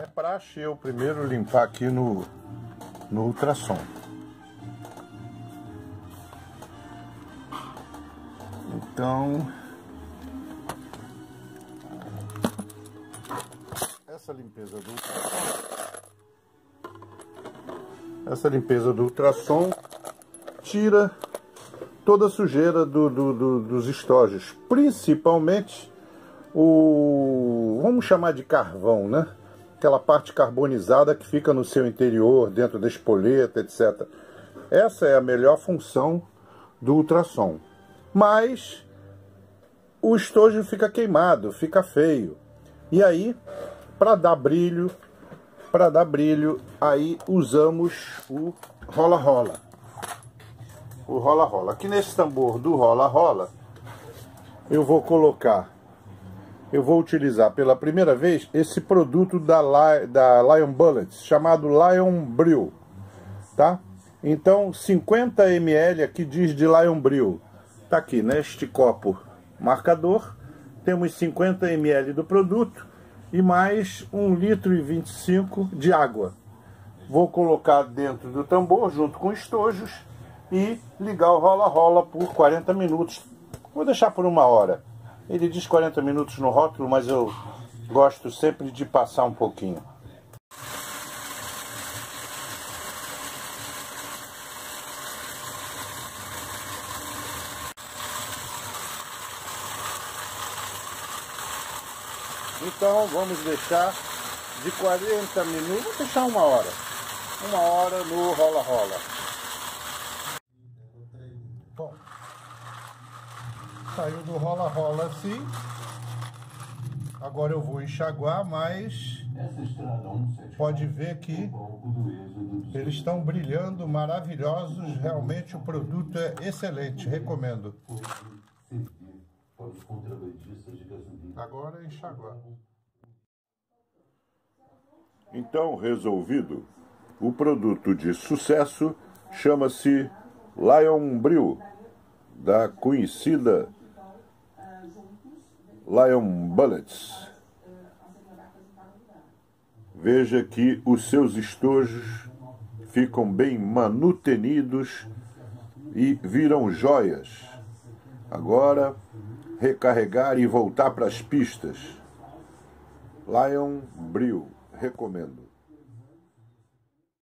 É praxe eu primeiro limpar aqui no, no ultrassom. Então, essa limpeza do ultrassom, essa limpeza do ultrassom tira toda a sujeira do, do, do, dos estojos, principalmente o, vamos chamar de carvão, né? Aquela parte carbonizada que fica no seu interior, dentro da espoleta, etc. Essa é a melhor função do ultrassom. Mas o estojo fica queimado, fica feio. E aí, para dar brilho, para dar brilho, aí usamos o rola-rola. O rola-rola. Aqui nesse tambor do rola-rola, eu vou colocar, eu vou utilizar pela primeira vez esse produto da, da Lion Bullets, chamado Lion Brill, tá? Então, 50 ml aqui diz de Lion Brill. Tá aqui neste copo marcador, temos 50 ml do produto e mais 1 litro e 25 de água. Vou colocar dentro do tambor junto com estojos e ligar o rola-rola por 40 minutos. Vou deixar por uma hora. Ele diz 40 minutos no rótulo, mas eu gosto sempre de passar um pouquinho. Então vamos deixar de 40 minutos, vamos deixar uma hora. Uma hora no rola-rola. Saiu do rola-rola assim. Agora eu vou enxaguar, mas pode ver que eles estão brilhando, maravilhosos. Realmente o produto é excelente, recomendo. Agora é enxaguar. Então, resolvido, o produto de sucesso chama-se Lion Brew, da conhecida Lion Bullets. Veja que os seus estojos ficam bem manutenidos e viram joias. Agora recarregar e voltar para as pistas. Lion Brill, recomendo.